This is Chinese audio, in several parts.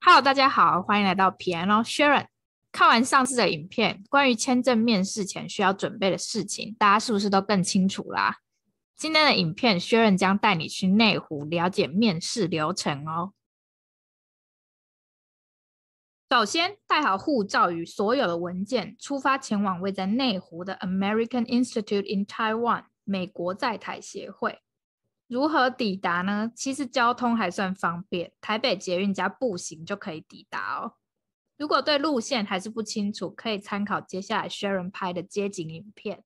Hello，大家好，欢迎来到 Piano Sharon。看完上次的影片，关于签证面试前需要准备的事情，大家是不是都更清楚啦？今天的影片，Sharon 将带你去内湖了解面试流程哦。首先，带好护照与所有的文件，出发前往位在内湖的 American Institute in Taiwan 美国在台协会。如何抵达呢？其实交通还算方便，台北捷运加步行就可以抵达哦。如果对路线还是不清楚，可以参考接下来 Sharon 拍的街景影片。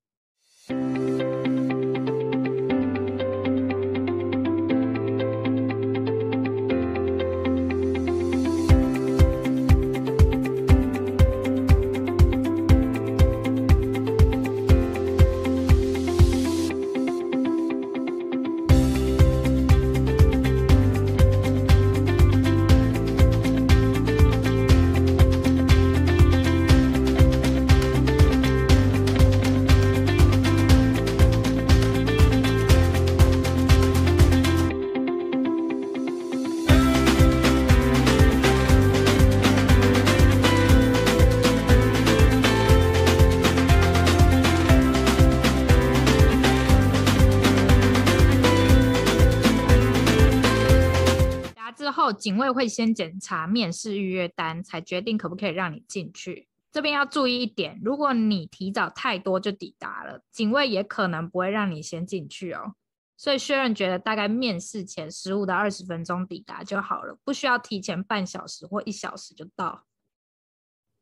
后，警卫会先检查面试预约单，才决定可不可以让你进去。这边要注意一点，如果你提早太多就抵达了，警卫也可能不会让你先进去哦。所以薛仁觉得大概面试前十五到二十分钟抵达就好了，不需要提前半小时或一小时就到。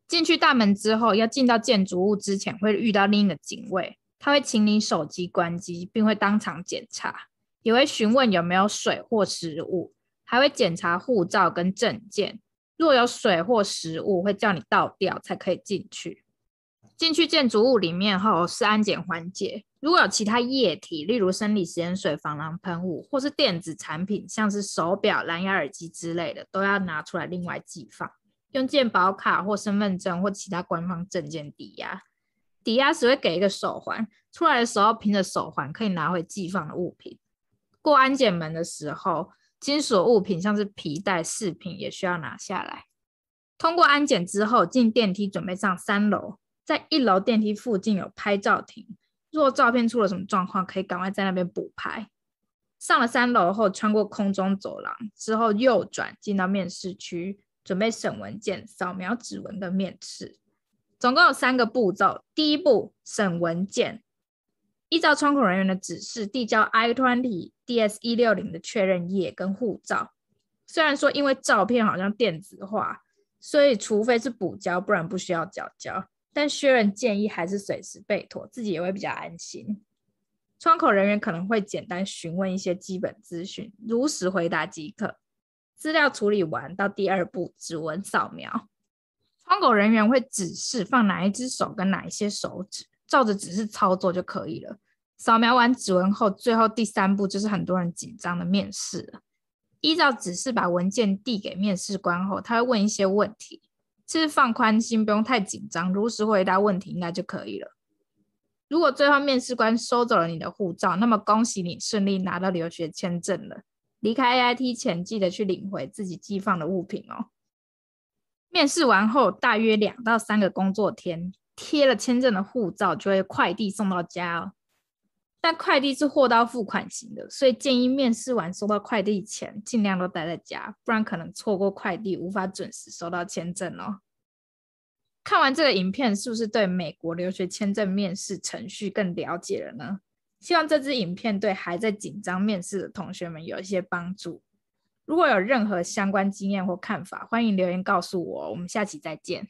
进去大门之后，要进到建筑物之前会遇到另一个警卫，他会请你手机关机，并会当场检查，也会询问有没有水或食物。还会检查护照跟证件，若有水或食物，会叫你倒掉才可以进去。进去建筑物里面后是安检环节，如果有其他液体，例如生理盐水、防狼喷雾，或是电子产品，像是手表、蓝牙耳机之类的，都要拿出来另外寄放。用健保卡或身份证或其他官方证件抵押，抵押时会给一个手环，出来的时候凭着手环可以拿回寄放的物品。过安检门的时候。金属物品像是皮带、饰品也需要拿下来。通过安检之后，进电梯准备上三楼。在一楼电梯附近有拍照亭，若照片出了什么状况，可以赶快在那边补拍。上了三楼后，穿过空中走廊之后，右转进到面试区，准备审文件、扫描指纹跟面试。总共有三个步骤：第一步，审文件。依照窗口人员的指示，递交 I-20 DS 一六零的确认页跟护照。虽然说因为照片好像电子化，所以除非是补交，不然不需要缴交。但薛仁建议还是随时备妥，自己也会比较安心。窗口人员可能会简单询问一些基本资讯，如实回答即可。资料处理完，到第二步指纹扫描。窗口人员会指示放哪一只手跟哪一些手指。照着指示操作就可以了。扫描完指纹后，最后第三步就是很多人紧张的面试了。依照指示把文件递给面试官后，他会问一些问题，其实放宽心，不用太紧张，如实回答问题应该就可以了。如果最后面试官收走了你的护照，那么恭喜你顺利拿到留学签证了。离开 AIT 前，记得去领回自己寄放的物品哦。面试完后，大约两到三个工作天。贴了签证的护照就会快递送到家哦，但快递是货到付款型的，所以建议面试完收到快递前尽量都待在家，不然可能错过快递，无法准时收到签证哦。看完这个影片，是不是对美国留学签证面试程序更了解了呢？希望这支影片对还在紧张面试的同学们有一些帮助。如果有任何相关经验或看法，欢迎留言告诉我。我们下期再见。